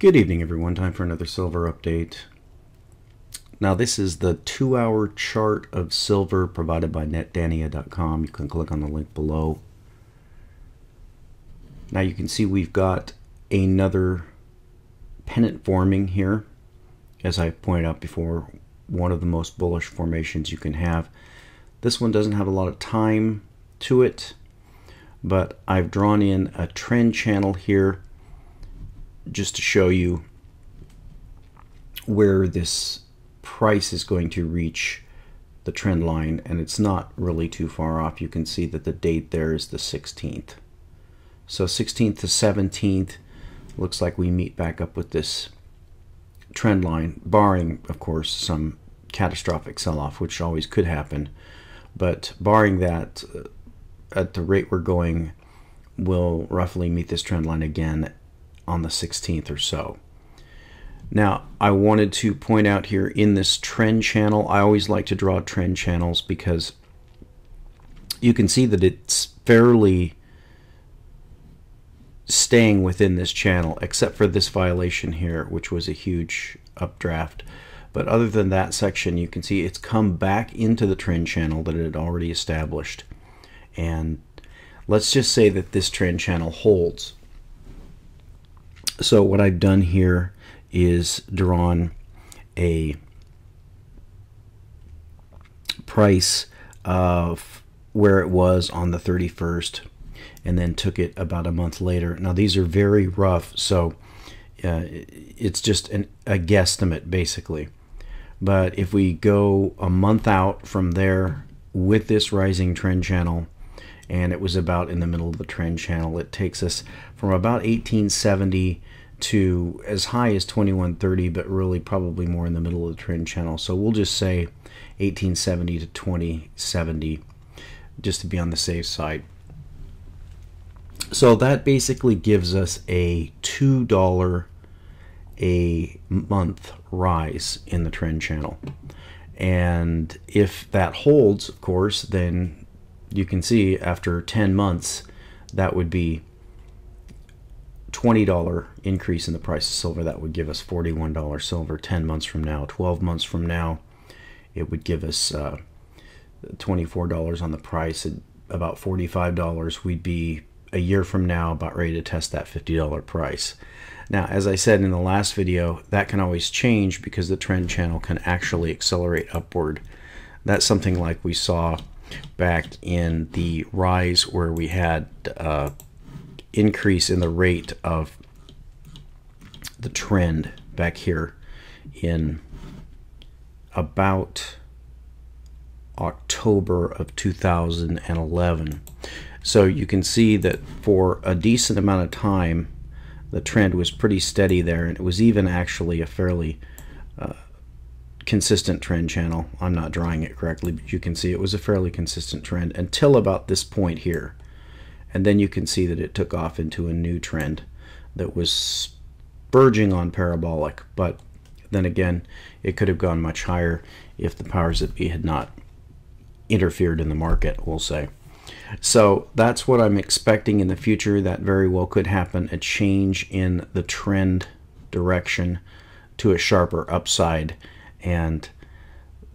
Good evening, everyone. Time for another silver update. Now, this is the two hour chart of silver provided by netdania.com. You can click on the link below. Now, you can see we've got another pennant forming here. As I pointed out before, one of the most bullish formations you can have. This one doesn't have a lot of time to it, but I've drawn in a trend channel here just to show you where this price is going to reach the trend line and it's not really too far off. You can see that the date there is the 16th so 16th to 17th looks like we meet back up with this trend line barring of course some catastrophic sell-off which always could happen. But barring that uh, at the rate we're going we'll roughly meet this trend line again on the 16th or so. Now, I wanted to point out here in this trend channel, I always like to draw trend channels because you can see that it's fairly staying within this channel, except for this violation here, which was a huge updraft. But other than that section, you can see it's come back into the trend channel that it had already established. And let's just say that this trend channel holds so what I've done here is drawn a price of where it was on the 31st and then took it about a month later. Now these are very rough, so uh, it's just an, a guesstimate basically. But if we go a month out from there with this rising trend channel, and it was about in the middle of the trend channel. It takes us from about 1870 to as high as 2130, but really probably more in the middle of the trend channel. So we'll just say 1870 to 2070 just to be on the safe side. So that basically gives us a $2 a month rise in the trend channel. And if that holds, of course, then you can see after 10 months, that would be $20 increase in the price of silver. That would give us $41 silver 10 months from now. 12 months from now, it would give us uh, $24 on the price. At about $45, we'd be a year from now about ready to test that $50 price. Now, as I said in the last video, that can always change because the trend channel can actually accelerate upward. That's something like we saw back in the rise where we had uh, increase in the rate of the trend back here in about October of 2011. So you can see that for a decent amount of time, the trend was pretty steady there, and it was even actually a fairly uh, consistent trend channel. I'm not drawing it correctly, but you can see it was a fairly consistent trend until about this point here. And then you can see that it took off into a new trend that was verging on parabolic, but then again, it could have gone much higher if the powers that be had not interfered in the market, we'll say. So that's what I'm expecting in the future. That very well could happen a change in the trend direction to a sharper upside and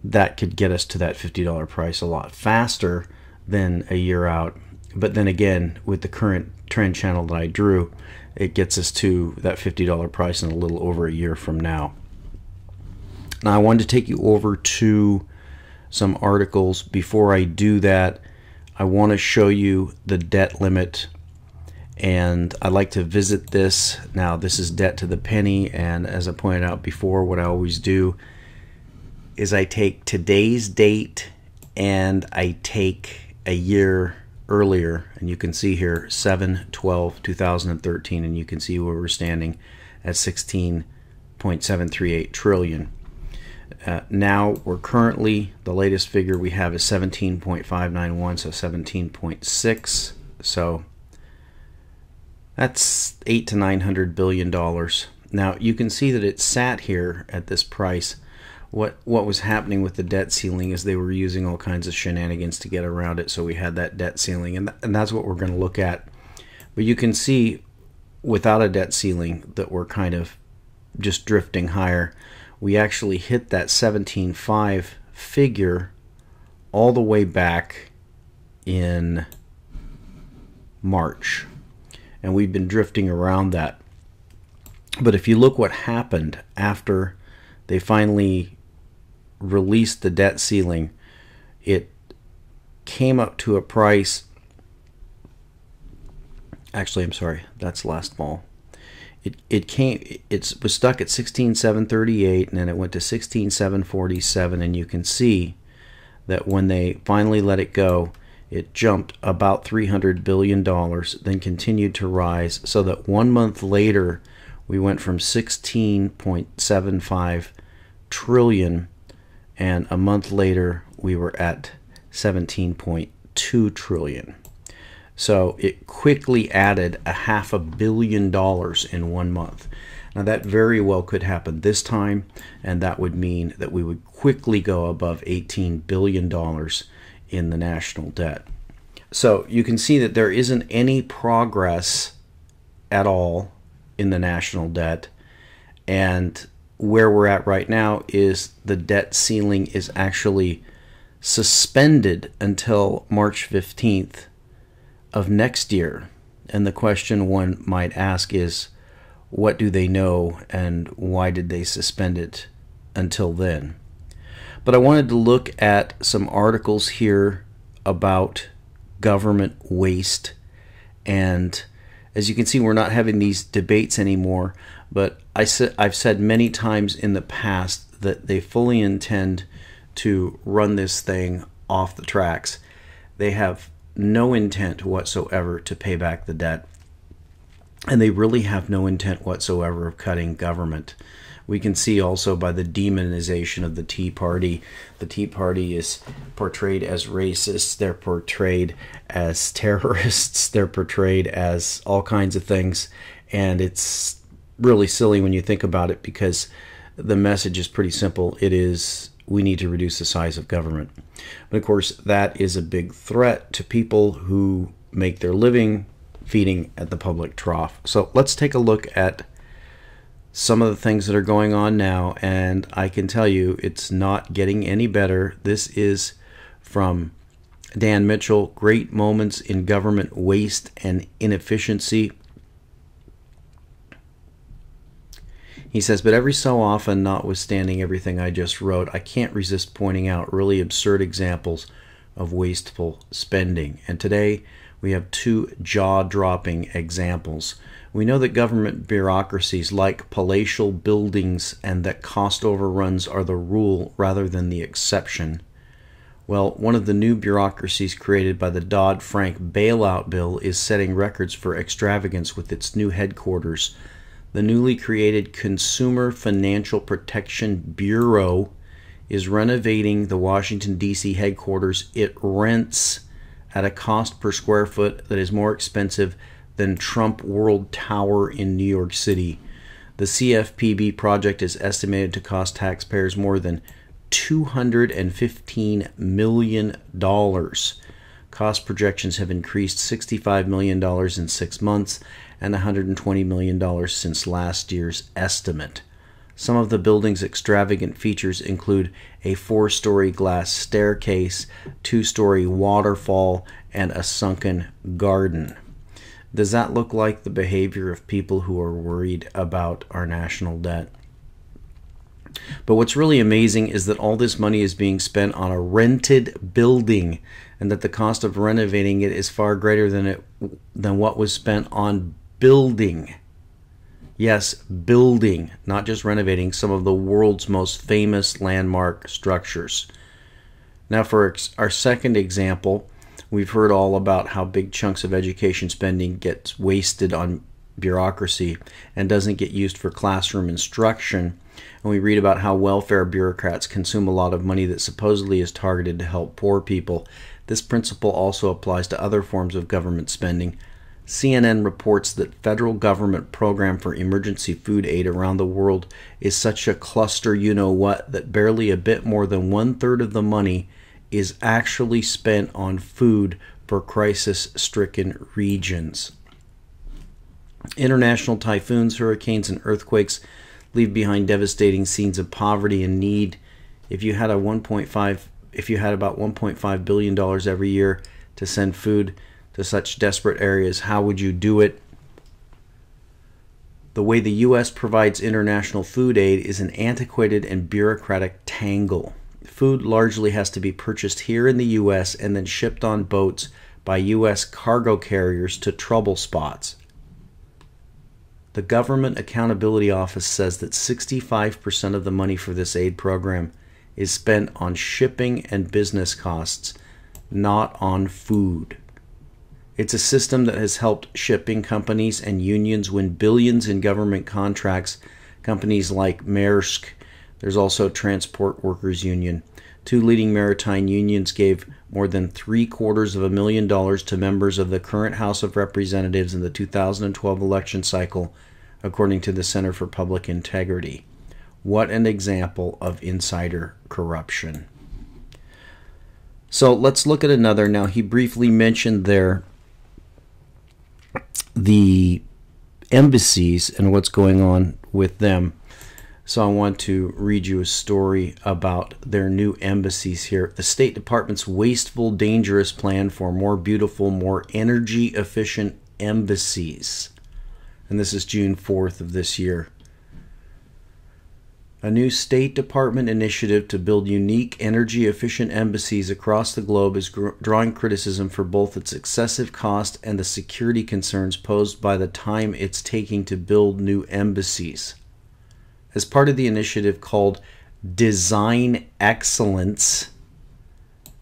that could get us to that $50 price a lot faster than a year out. But then again, with the current trend channel that I drew, it gets us to that $50 price in a little over a year from now. Now, I wanted to take you over to some articles. Before I do that, I want to show you the debt limit and I like to visit this. Now, this is debt to the penny, and as I pointed out before, what I always do is I take today's date and I take a year earlier and you can see here 7 12 2013 and you can see where we're standing at 16.738 trillion. Uh, now we're currently the latest figure we have is 17.591 so 17.6 so that's 8 to 900 billion dollars. Now you can see that it sat here at this price what what was happening with the debt ceiling is they were using all kinds of shenanigans to get around it. So we had that debt ceiling, and th- and that's what we're going to look at. But you can see without a debt ceiling that we're kind of just drifting higher. We actually hit that 17.5 figure all the way back in March. And we've been drifting around that. But if you look what happened after they finally released the debt ceiling, it came up to a price. Actually, I'm sorry, that's last fall. It, it came it was stuck at 16738 and then it went to 16747 and you can see that when they finally let it go it jumped about 300 billion dollars then continued to rise so that one month later we went from 16.75 trillion and a month later we were at 17.2 trillion. So it quickly added a half a billion dollars in one month. Now that very well could happen this time, and that would mean that we would quickly go above 18 billion dollars in the national debt. So you can see that there isn't any progress at all in the national debt, and where we're at right now is the debt ceiling is actually suspended until March 15th of next year. And the question one might ask is what do they know and why did they suspend it until then? But I wanted to look at some articles here about government waste. And as you can see, we're not having these debates anymore. But I said, I've said many times in the past that they fully intend to run this thing off the tracks. They have no intent whatsoever to pay back the debt. And they really have no intent whatsoever of cutting government. We can see also by the demonization of the Tea Party. The Tea Party is portrayed as racists, they're portrayed as terrorists, they're portrayed as all kinds of things. And it's really silly when you think about it because the message is pretty simple. It is we need to reduce the size of government. But of course, that is a big threat to people who make their living feeding at the public trough. So let's take a look at some of the things that are going on now, and I can tell you it's not getting any better. This is from Dan Mitchell Great Moments in Government Waste and Inefficiency. He says, but every so often, notwithstanding everything I just wrote, I can't resist pointing out really absurd examples of wasteful spending. And today we have two jaw dropping examples. We know that government bureaucracies like palatial buildings and that cost overruns are the rule rather than the exception. Well, one of the new bureaucracies created by the Dodd Frank bailout bill is setting records for extravagance with its new headquarters the newly created Consumer Financial Protection Bureau is renovating the Washington, D.C. headquarters. It rents at a cost per square foot that is more expensive than Trump World Tower in New York City. The CFPB project is estimated to cost taxpayers more than $215 million. Cost projections have increased $65 million in six months and $120 million since last year's estimate. Some of the building's extravagant features include a four story glass staircase, two story waterfall, and a sunken garden. Does that look like the behavior of people who are worried about our national debt? But what's really amazing is that all this money is being spent on a rented building and that the cost of renovating it is far greater than it than what was spent on building, yes, building, not just renovating, some of the world's most famous landmark structures. Now, for our second example, we've heard all about how big chunks of education spending gets wasted on bureaucracy and doesn't get used for classroom instruction. And we read about how welfare bureaucrats consume a lot of money that supposedly is targeted to help poor people. This principle also applies to other forms of government spending, CNN reports that federal government program for emergency food aid around the world is such a cluster you know what that barely a bit more than one third of the money is actually spent on food for crisis stricken regions. International typhoons, hurricanes, and earthquakes leave behind devastating scenes of poverty and need. If you had a 1.5 if you had about 1.5 billion dollars every year to send food to such desperate areas, how would you do it? The way the US provides international food aid is an antiquated and bureaucratic tangle. Food largely has to be purchased here in the US and then shipped on boats by US cargo carriers to trouble spots. The Government Accountability Office says that 65% of the money for this aid program is spent on shipping and business costs, not on food. It's a system that has helped shipping companies and unions win billions in government contracts. Companies like Maersk, there's also Transport Workers Union. Two leading maritime unions gave more than three quarters of a million dollars to members of the current House of Representatives in the 2012 election cycle, according to the Center for Public Integrity. What an example of insider corruption. So let's look at another. Now, he briefly mentioned there the embassies and what's going on with them. So I want to read you a story about their new embassies here. The State Department's wasteful, dangerous plan for more beautiful, more energy efficient embassies. And this is June 4th of this year. A new State Department initiative to build unique, energy efficient embassies across the globe is gr- drawing criticism for both its excessive cost and the security concerns posed by the time it's taking to build new embassies. As part of the initiative called Design Excellence,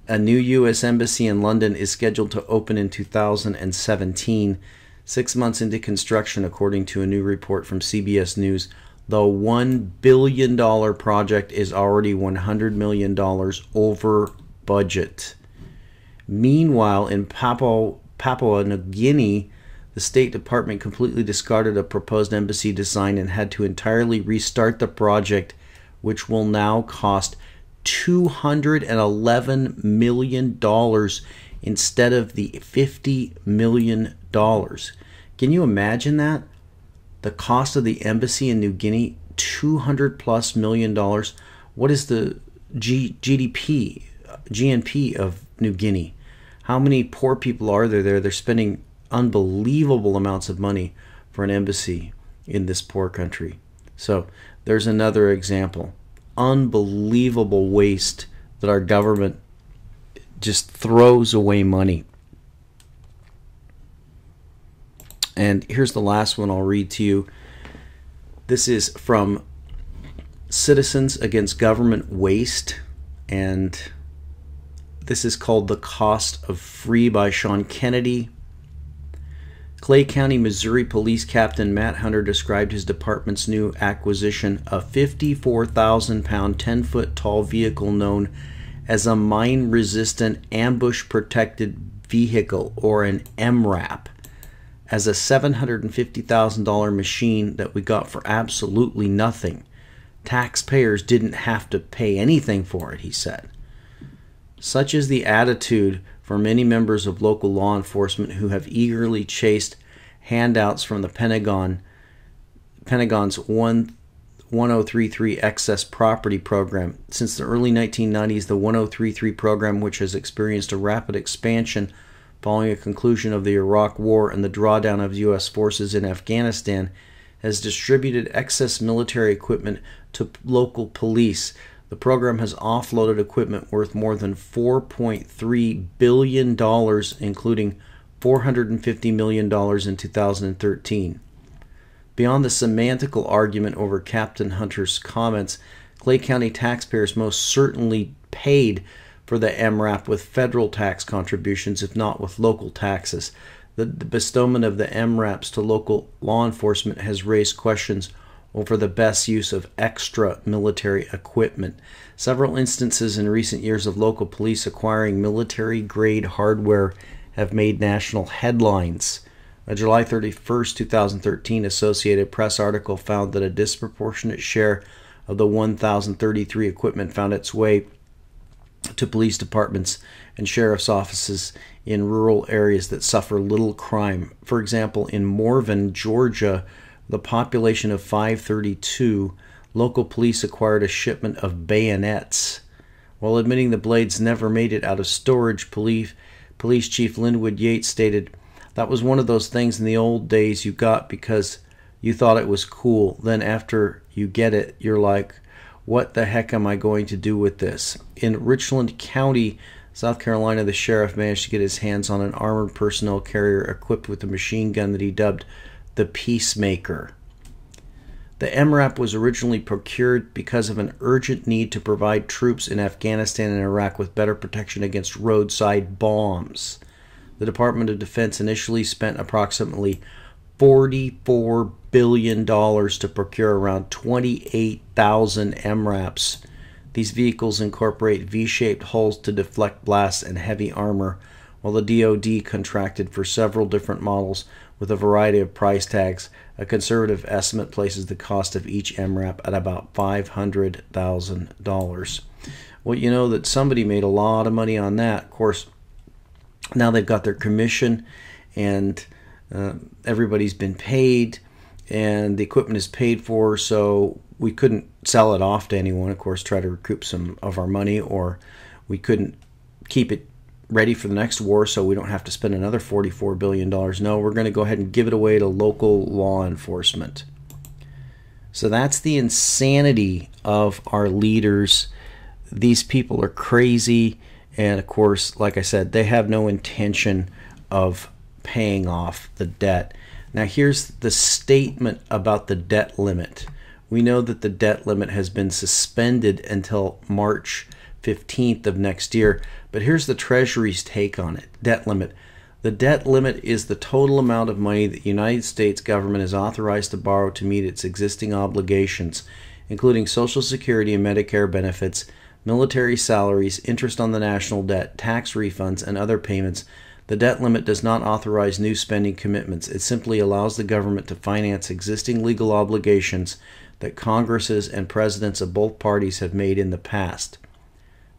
a new U.S. Embassy in London is scheduled to open in 2017, six months into construction, according to a new report from CBS News the $1 billion project is already $100 million over budget. Meanwhile, in Papua, Papua New Guinea, the State Department completely discarded a proposed embassy design and had to entirely restart the project, which will now cost $211 million instead of the $50 million. Can you imagine that? The cost of the embassy in New Guinea, 200 plus million dollars. What is the G- GDP, GNP of New Guinea? How many poor people are there there? They're spending unbelievable amounts of money for an embassy in this poor country. So there's another example. Unbelievable waste that our government just throws away money And here's the last one I'll read to you. This is from Citizens Against Government Waste. And this is called The Cost of Free by Sean Kennedy. Clay County, Missouri Police Captain Matt Hunter described his department's new acquisition, a 54,000 pound, 10 foot tall vehicle known as a mine resistant ambush protected vehicle or an MRAP as a $750,000 machine that we got for absolutely nothing. Taxpayers didn't have to pay anything for it, he said. Such is the attitude for many members of local law enforcement who have eagerly chased handouts from the Pentagon Pentagon's 1033 excess property program. Since the early 1990s, the 1033 program, which has experienced a rapid expansion following a conclusion of the Iraq War and the drawdown of U.S. forces in Afghanistan, has distributed excess military equipment to local police. The program has offloaded equipment worth more than $4.3 billion, including $450 million in 2013. Beyond the semantical argument over Captain Hunter's comments, Clay County taxpayers most certainly paid for the MRAP with federal tax contributions, if not with local taxes. The, the bestowment of the MRAPs to local law enforcement has raised questions over the best use of extra military equipment. Several instances in recent years of local police acquiring military grade hardware have made national headlines. A July 31, 2013 Associated Press article found that a disproportionate share of the 1,033 equipment found its way to police departments and sheriff's offices in rural areas that suffer little crime. For example, in Morven, Georgia, a population of 532, local police acquired a shipment of bayonets. While admitting the blades never made it out of storage, police, police Chief Linwood Yates stated, That was one of those things in the old days you got because you thought it was cool. Then after you get it, you're like, what the heck am I going to do with this? In Richland County, South Carolina, the sheriff managed to get his hands on an armored personnel carrier equipped with a machine gun that he dubbed the Peacemaker. The MRAP was originally procured because of an urgent need to provide troops in Afghanistan and Iraq with better protection against roadside bombs. The Department of Defense initially spent approximately $44 billion dollars to procure around 28,000 MRAPs. These vehicles incorporate V shaped hulls to deflect blasts and heavy armor, while the DoD contracted for several different models with a variety of price tags. A conservative estimate places the cost of each MRAP at about $500,000. Well, you know that somebody made a lot of money on that. Of course, now they've got their commission and uh, everybody's been paid and the equipment is paid for, so we couldn't sell it off to anyone, of course, try to recoup some of our money, or we couldn't keep it ready for the next war so we don't have to spend another $44 billion. No, we're going to go ahead and give it away to local law enforcement. So that's the insanity of our leaders. These people are crazy. And of course, like I said, they have no intention of paying off the debt. Now, here's the statement about the debt limit. We know that the debt limit has been suspended until March 15th of next year, but here's the Treasury's take on it debt limit. The debt limit is the total amount of money that the United States government is authorized to borrow to meet its existing obligations, including Social Security and Medicare benefits, military salaries, interest on the national debt, tax refunds, and other payments the debt limit does not authorize new spending commitments. It simply allows the government to finance existing legal obligations that Congresses and presidents of both parties have made in the past.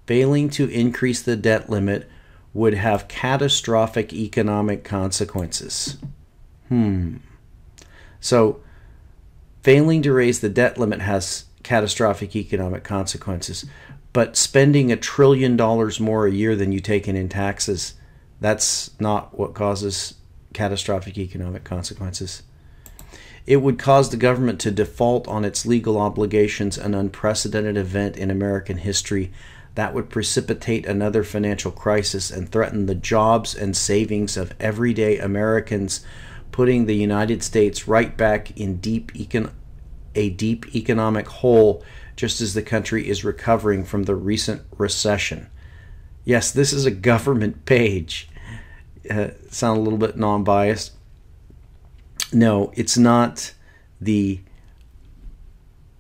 Failing to increase the debt limit would have catastrophic economic consequences. Hmm. So, failing to raise the debt limit has catastrophic economic consequences, but spending a trillion dollars more a year than you take in in taxes that's not what causes catastrophic economic consequences. It would cause the government to default on its legal obligations, an unprecedented event in American history that would precipitate another financial crisis and threaten the jobs and savings of everyday Americans, putting the United States right back in deep econ- a deep economic hole just as the country is recovering from the recent recession. Yes, this is a government page. Uh, sound a little bit non biased. No, it's not the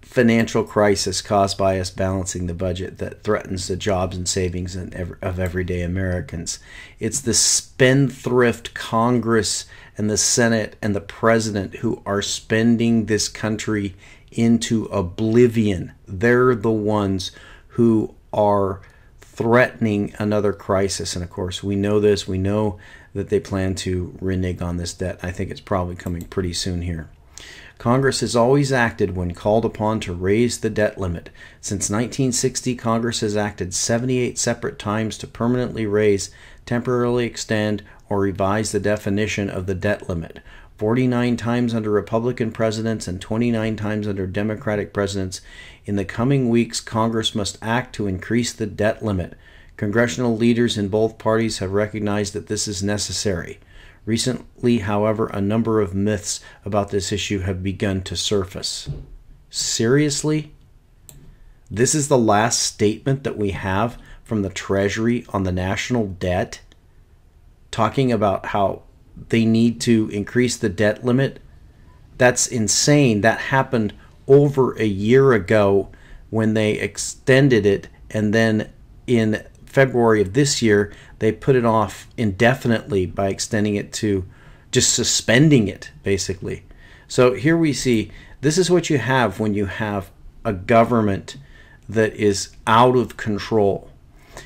financial crisis caused by us balancing the budget that threatens the jobs and savings of everyday Americans. It's the spendthrift Congress and the Senate and the president who are spending this country into oblivion. They're the ones who are threatening another crisis. And of course, we know this. We know that they plan to renege on this debt. I think it's probably coming pretty soon here. Congress has always acted when called upon to raise the debt limit. Since 1960, Congress has acted 78 separate times to permanently raise, temporarily extend, or revise the definition of the debt limit. 49 times under Republican presidents and 29 times under Democratic presidents. In the coming weeks, Congress must act to increase the debt limit. Congressional leaders in both parties have recognized that this is necessary. Recently, however, a number of myths about this issue have begun to surface. Seriously? This is the last statement that we have from the Treasury on the national debt, talking about how they need to increase the debt limit. That's insane. That happened over a year ago when they extended it, and then in February of this year, they put it off indefinitely by extending it to just suspending it, basically. So here we see this is what you have when you have a government that is out of control.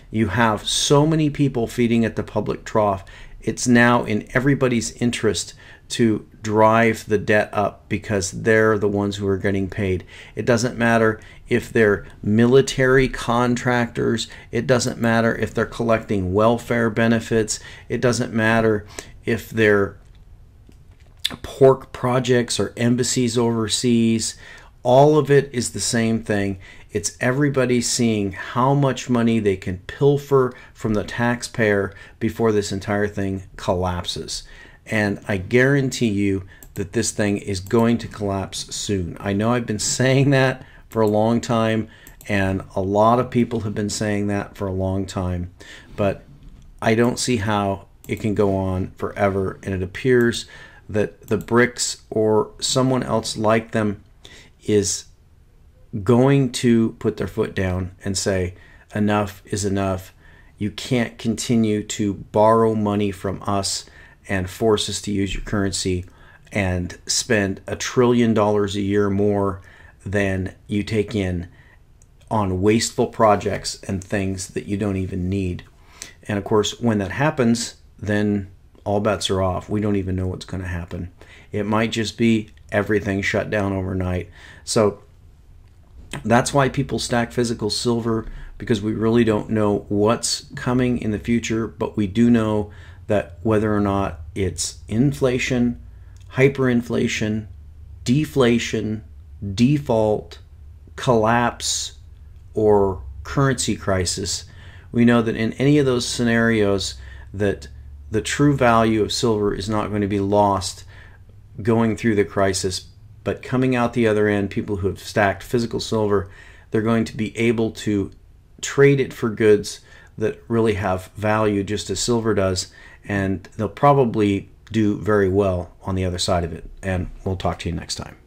You have so many people feeding at the public trough it's now in everybody's interest to drive the debt up because they're the ones who are getting paid. It doesn't matter if they're military contractors, it doesn't matter if they're collecting welfare benefits, it doesn't matter if they're pork projects or embassies overseas. All of it is the same thing. It's everybody seeing how much money they can pilfer from the taxpayer before this entire thing collapses. And I guarantee you that this thing is going to collapse soon. I know I've been saying that for a long time, and a lot of people have been saying that for a long time, but I don't see how it can go on forever. And it appears that the BRICS or someone else like them is going to put their foot down and say, enough is enough. You can't continue to borrow money from us and force us to use your currency and spend a trillion dollars a year more than you take in on wasteful projects and things that you don't even need. And of course, when that happens, then all bets are off. We don't even know what's going to happen. It might just be everything shut down overnight. So that's why people stack physical silver because we really don't know what's coming in the future, but we do know that whether or not it's inflation, hyperinflation, deflation, default, collapse, or currency crisis, we know that in any of those scenarios that the true value of silver is not going to be lost going through the crisis, but coming out the other end, people who have stacked physical silver, they're going to be able to trade it for goods that really have value just as silver does and they'll probably do very well on the other side of it. And we'll talk to you next time.